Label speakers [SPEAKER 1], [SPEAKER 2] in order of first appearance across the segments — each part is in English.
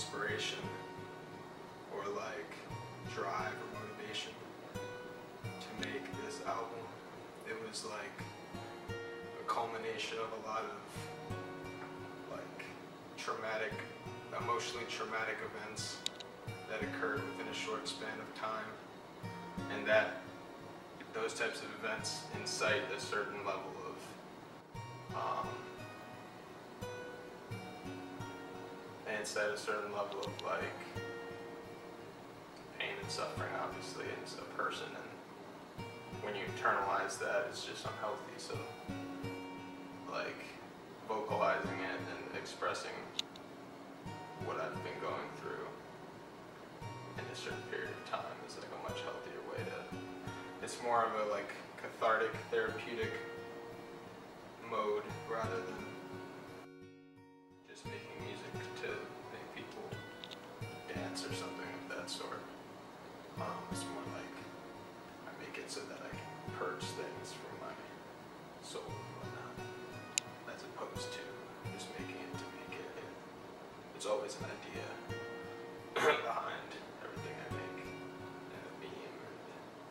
[SPEAKER 1] inspiration or like drive or motivation to make this album. It was like a culmination of a lot of like traumatic, emotionally traumatic events that occurred within a short span of time, and that those types of events incite a certain level of um, they at a certain level of like pain and suffering, obviously, as a person, and when you internalize that, it's just unhealthy. So, like vocalizing it and expressing what I've been going through in a certain period of time is like a much healthier way to. It's more of a like cathartic, therapeutic mode rather than dance or something of that sort. Um, it's more like I make it so that I can purge things from my soul and whatnot, as opposed to just making it to make it. It's always an idea behind everything I make and a theme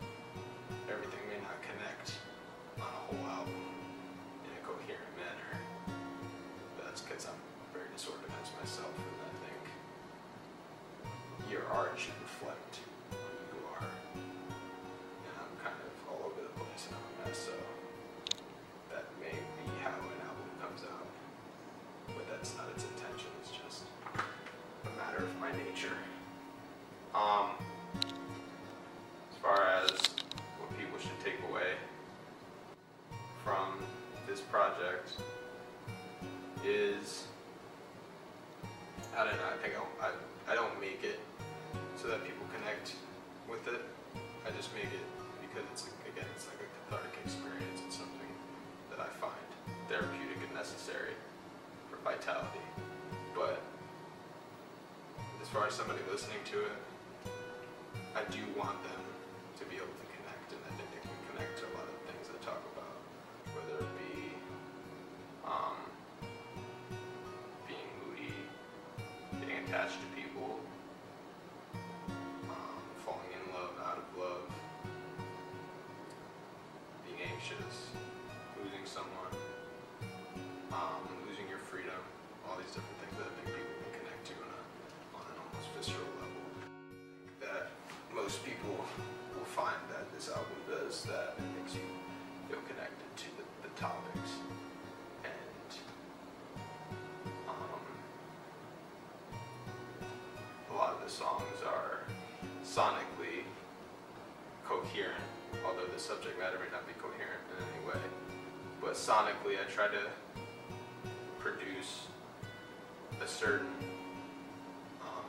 [SPEAKER 1] and everything may not connect on a whole album in a coherent manner. But that's because I'm very disorganized myself and your art should reflect who you are. And I'm kind of all over the place and I'm a mess, so that may be how an album comes out. But that's not its intention, it's just a matter of my nature. Um, as far as what people should take away from this project is I don't know. I think I'll, I I don't make it so that people connect with it. I just make it because it's again it's like a cathartic experience. It's something that I find therapeutic and necessary for vitality. But as far as somebody listening to it, I do want them to be able to connect, and I think they can connect to a lot of things I talk about, whether it be um, being moody, being attached to people, losing someone, um, losing your freedom, all these different things that I think people can connect to on, a, on an almost visceral level. That most people will find that this album does that it makes you feel connected to the, the topics. The subject matter may not be coherent in any way. But sonically, I try to produce a certain um,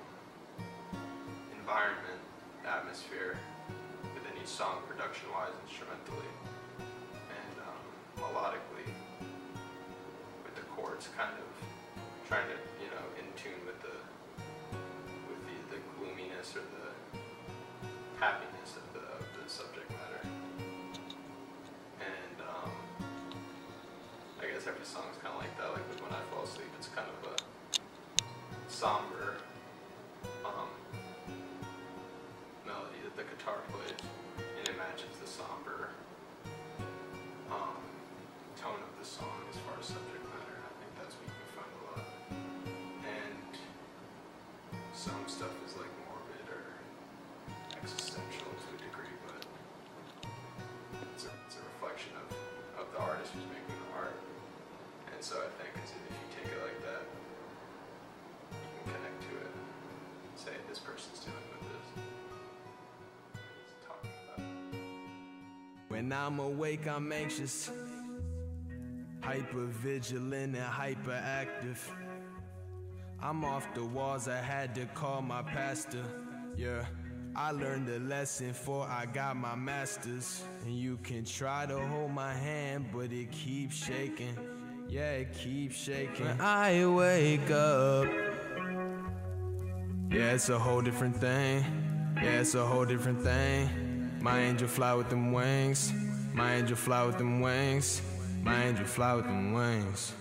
[SPEAKER 1] environment, atmosphere within each song, production-wise, instrumentally, and um, melodically, with the chords kind of trying to, you know, in tune with the with the, the gloominess or the happiness of Every song's kind of like that. Like When I Fall Asleep, it's kind of a somber um, melody that the guitar plays, and it matches the somber um, tone of the song as far as subject matter. I think that's what you can find a lot. And some stuff is like
[SPEAKER 2] When I'm awake, I'm anxious, hyper vigilant and hyperactive. I'm off the walls, I had to call my pastor. Yeah, I learned a lesson for I got my master's. And you can try to hold my hand, but it keeps shaking. Yeah, it keeps shaking. When I wake up, yeah, it's a whole different thing. Yeah, it's a whole different thing. My angel fly with them wings. My angel fly with them wings. My angel fly with them wings.